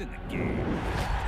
It's in the game.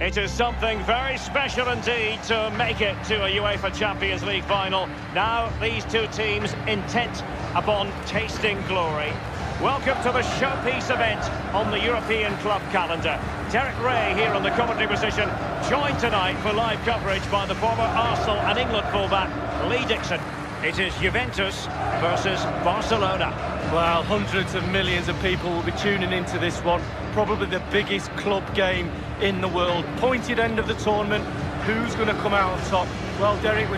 It is something very special indeed to make it to a UEFA Champions League final. Now these two teams intent upon tasting glory. Welcome to the showpiece event on the European club calendar. Derek Rae here on the commentary position, joined tonight for live coverage by the former Arsenal and England fullback Lee Dixon. It is Juventus versus Barcelona. Well, hundreds of millions of people will be tuning into this one. Probably the biggest club game in the world. Pointed end of the tournament. Who's going to come out on top? Well, Derek,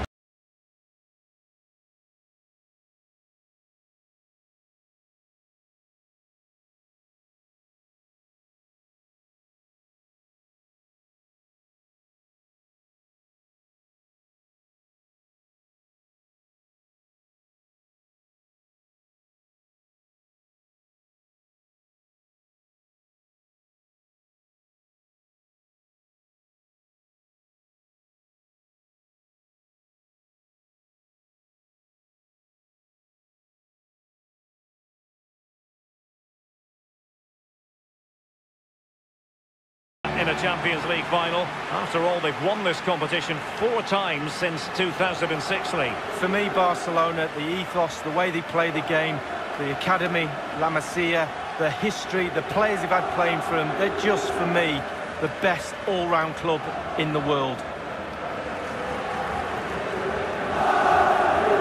in a Champions League final. After all, they've won this competition four times since 2006, Lee. For me, Barcelona, the ethos, the way they play the game, the academy, La Masia, the history, the players they've had playing for them, they're just, for me, the best all-round club in the world.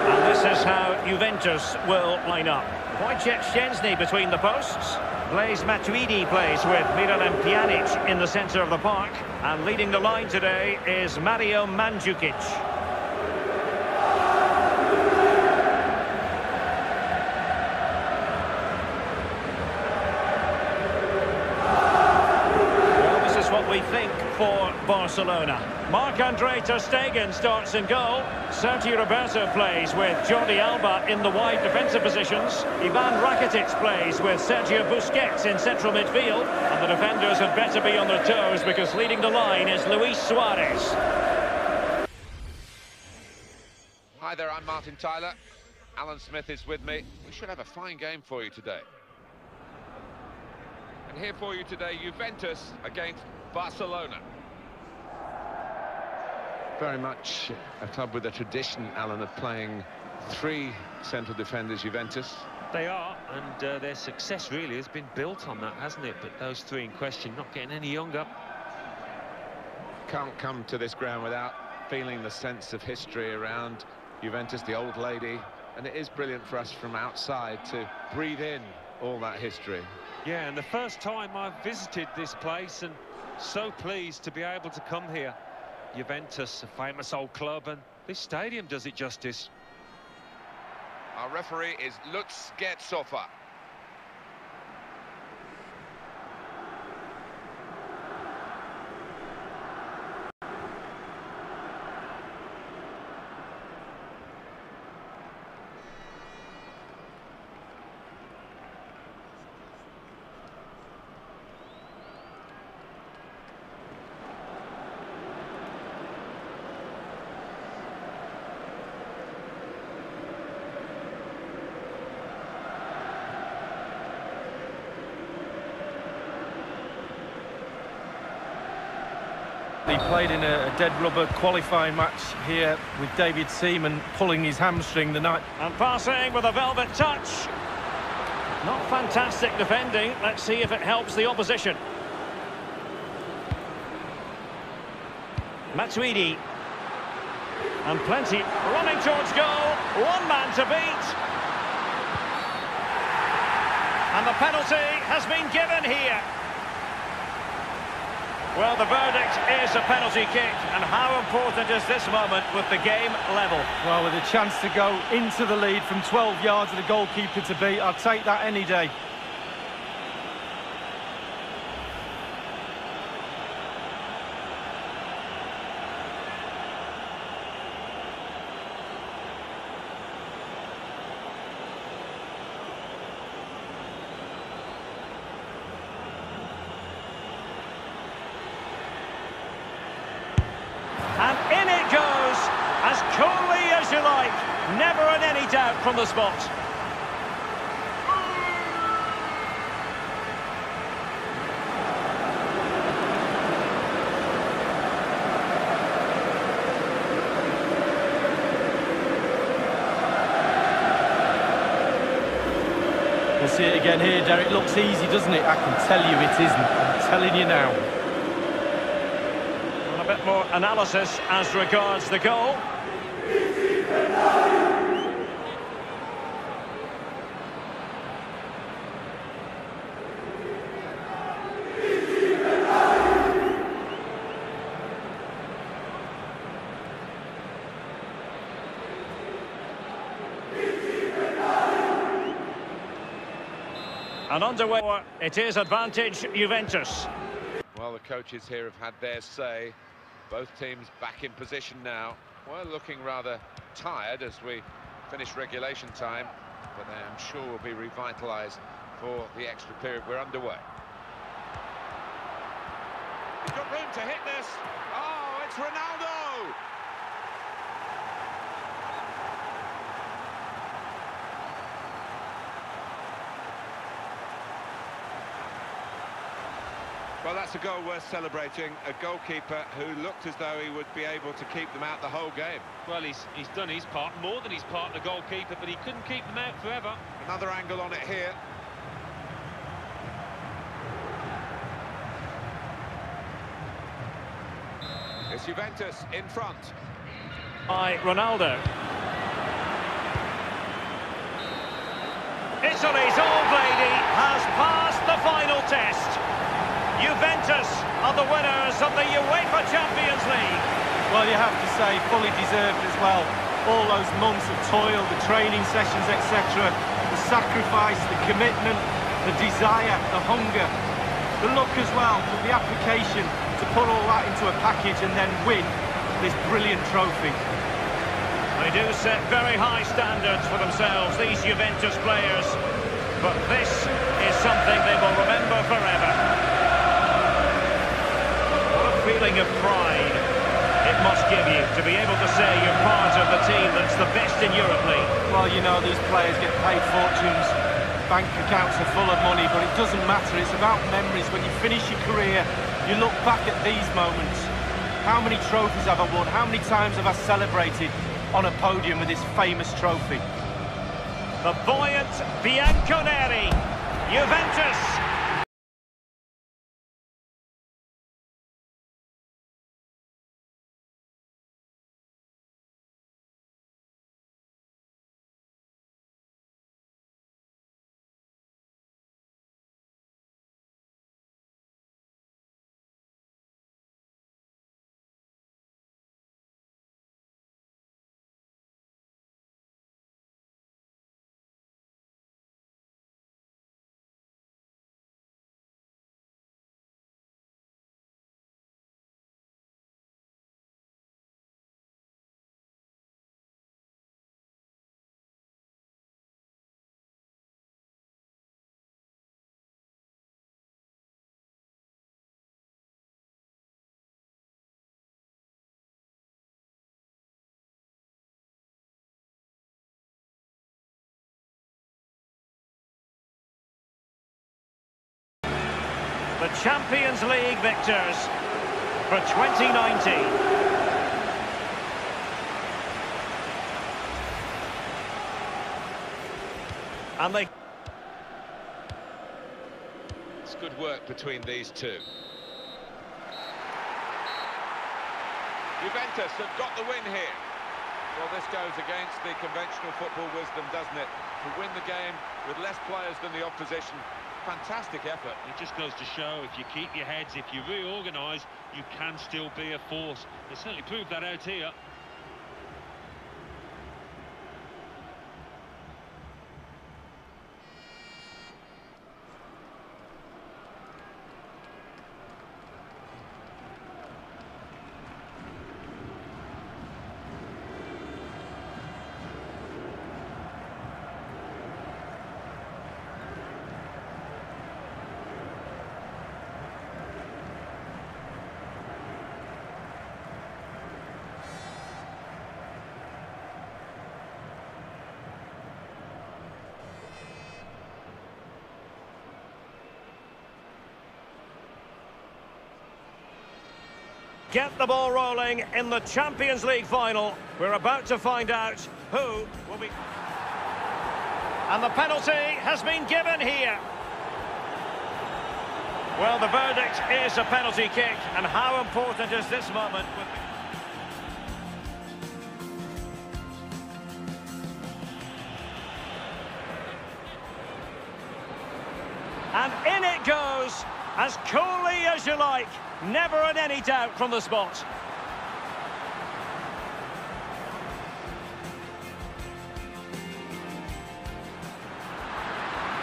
And this is how Juventus will line up. Wojciech Szczęsny between the posts. Blaise Matuidi plays with Miralem Pjanic in the centre of the park. And leading the line today is Mario Mandzukic. Well, this is what we think for Barcelona. Marc-Andre Ter Stegen starts in goal. Sergio Roberto plays with Jordi Alba in the wide defensive positions. Ivan Rakitic plays with Sergio Busquets in central midfield. And the defenders had better be on their toes because leading the line is Luis Suarez. Hi there, I'm Martin Tyler. Alan Smith is with me. We should have a fine game for you today. And here for you today, Juventus against Barcelona. Very much a club with a tradition, Alan, of playing three central defenders, Juventus. They are, and uh, their success really has been built on that, hasn't it? But those three in question not getting any younger. Can't come to this ground without feeling the sense of history around Juventus, the old lady. And it is brilliant for us from outside to breathe in all that history. Yeah, and the first time I've visited this place and so pleased to be able to come here. Juventus, a famous old club, and this stadium does it justice. Our referee is Lutz Gertzhofer. He played in a, dead rubber qualifying match here with David Seaman pulling his hamstring the night. And passing with a velvet touch. Not fantastic defending. Let's see if it helps the opposition. Matuidi. And plenty running towards goal. One man to beat. And the penalty has been given here. Well, the verdict is a penalty kick. And how important is this moment with the game level? Well, with a chance to go into the lead from 12 yards of the goalkeeper to beat, I'll take that any day. And in it goes, as coolly as you like. Never in any doubt from the spot. We'll see it again here, Derek. Looks easy, doesn't it? I can tell you it isn't. I'm telling you now. And a bit more analysis as regards the goal. And underway, it is advantage Juventus. Well, the coaches here have had their say. Both teams back in position now. Well, looking rather tired as we finish regulation time, but they, I'm sure will be revitalised for the extra period we're underway. He's got room to hit this. Oh, it's Ronaldo! Well, that's a goal worth celebrating. A goalkeeper who looked as though he would be able to keep them out the whole game. Well, he's, he's done his part, more than his part, the goalkeeper, but he couldn't keep them out forever. Another angle on it here. It's Juventus in front. By Ronaldo. Italy's old lady has passed the final test. Juventus are the winners of the UEFA Champions League. Well, you have to say, fully deserved as well. All those months of toil, the training sessions, etc. The sacrifice, the commitment, the desire, the hunger. The luck as well, the application to put all that into a package and then win this brilliant trophy. They do set very high standards for themselves, these Juventus players. But this is something they will remember forever. Feeling of pride it must give you to be able to say you're part of the team that's the best in Europe League. Well, you know, these players get paid fortunes, bank accounts are full of money, but it doesn't matter. It's about memories. When you finish your career, you look back at these moments. How many trophies have I won? How many times have I celebrated on a podium with this famous trophy? The buoyant Bianconeri, Juventus the Champions League victors for 2019. And they It's good work between these two. Juventus have got the win here. Well, this goes against the conventional football wisdom, doesn't it? To win the game with less players than the opposition. Fantastic effort. It just goes to show if you keep your heads, if you reorganise, you can still be a force. They certainly proved that out here. Get the ball rolling in the Champions League final. We're about to find out who will be... And the penalty has been given here. Well, the verdict is a penalty kick, and how important is this moment? And in it goes, as coolly as you like. Never in any doubt from the spot.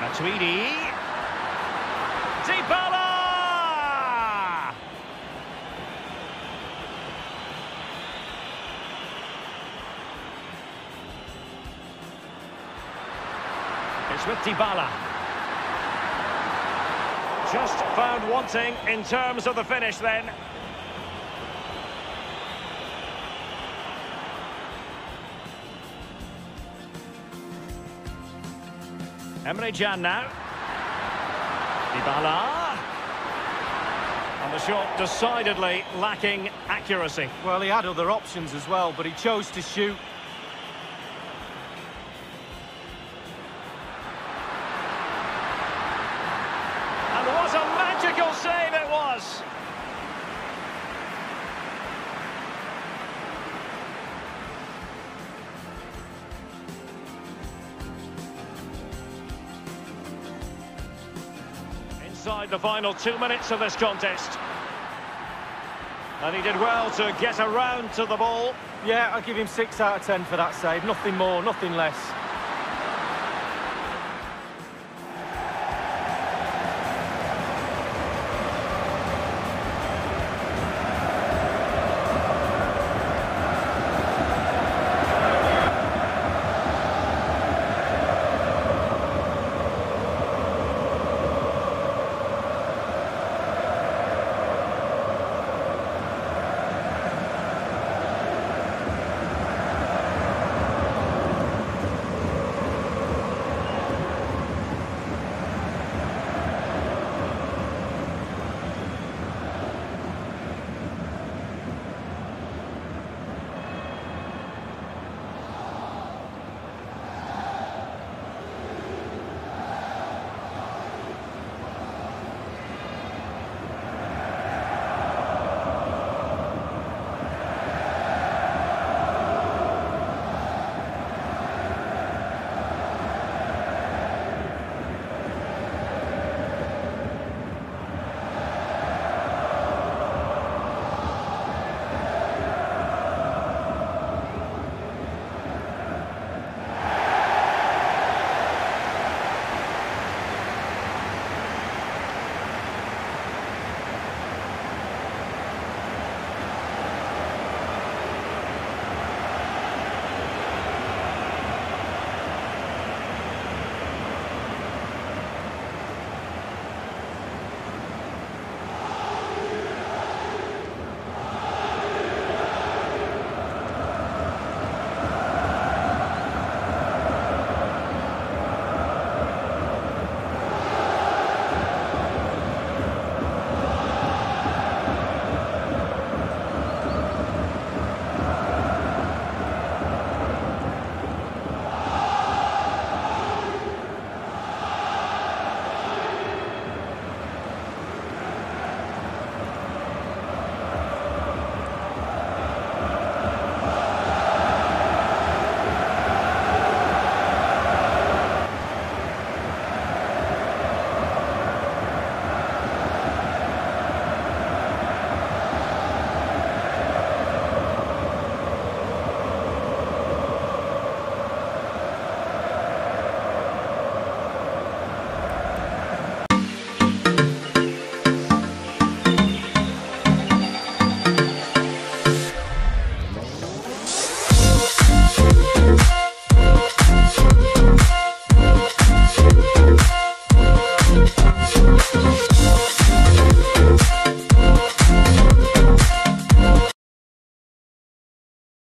Matuidi. Dybala! It's with Dybala. Just found wanting in terms of the finish then. Emre Can now. Dybala. And the shot decidedly lacking accuracy. Well, he had other options as well, but he chose to shoot. Final two minutes of this contest. And he did well to get around to the ball. Yeah, I'll give him 6 out of 10 for that save. Nothing more, nothing less.